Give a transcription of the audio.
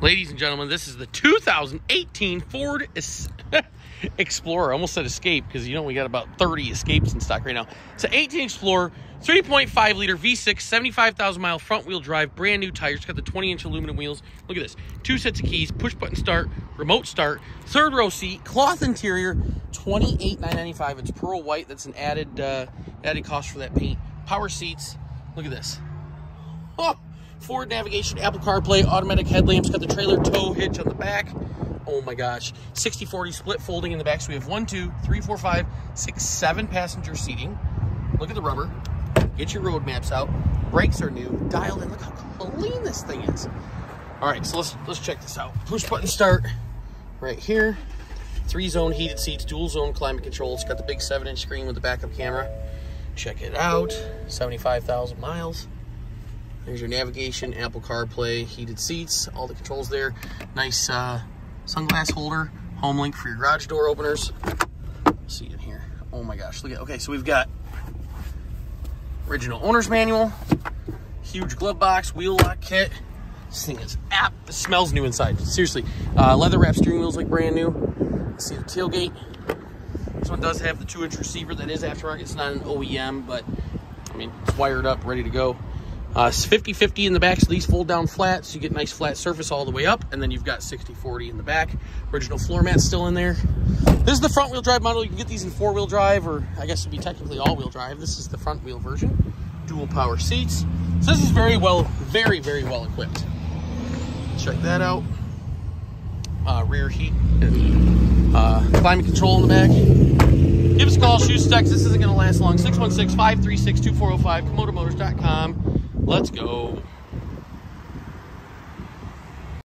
Ladies and gentlemen, this is the 2018 Ford Es- Explorer. I almost said Escape because you know we got about 30 Escapes in stock right now. It's an 18 Explorer, 3.5 liter V6, 75,000 mile front wheel drive, brand new tires. It's got the 20 inch aluminum wheels. Look at this. Two sets of keys, push button start, remote start, third row seat, cloth interior, 28,995. It's pearl white. That's an added uh, added cost for that paint. Power seats. Look at this. Oh, Ford navigation, Apple CarPlay, automatic headlamps, got the trailer tow hitch on the back. Oh my gosh. 60-40 split folding in the back. So we have one, two, three, four, five, six, seven passenger seating. Look at the rubber. Get your road maps out. Brakes are new. Dialed in. Look how clean this thing is. All right, so let's let's check this out. Push button start right here. Three zone heated seats, dual zone climate control. It's got the big seven inch screen with the backup camera. Check it out. 75,000 miles. There's your navigation, Apple CarPlay, heated seats, all the controls there. Nice uh, sunglass holder, home link for your garage door openers. Let's see in here. Oh my gosh, look at, okay, so we've got original owner's manual, huge glove box, wheel lock kit. This thing is app, it smells new inside, seriously. Uh, leather wrap steering wheels like brand new. Let's see the tailgate. This one does have the two inch receiver that is aftermarket. It's not an OEM, but I mean, it's wired up, ready to go. Uh, 50-50 in the back, so these fold down flat, so you get nice flat surface all the way up, and then you've got 60-40 in the back. Original floor mat's still in there. This is the front wheel drive model. You can get these in four wheel drive, or I guess it'd be technically all wheel drive. This is the front wheel version. Dual power seats. So this is very well, very, very well equipped. Check that out. Uh, rear heat and uh, climate control in the back. Give us a call, a text. This isn't going to last long. 616 536 2405, ComodoMotors.com. Let's go.